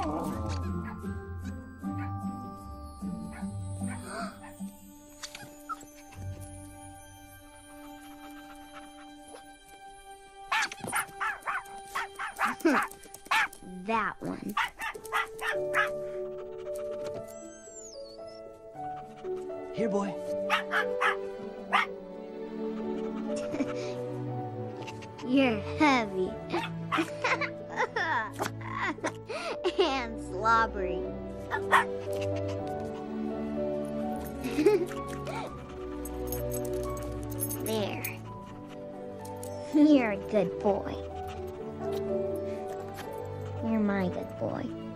Oh. That one. Here, boy. You're heavy. and slobbery. there. You're a good boy. My good boy.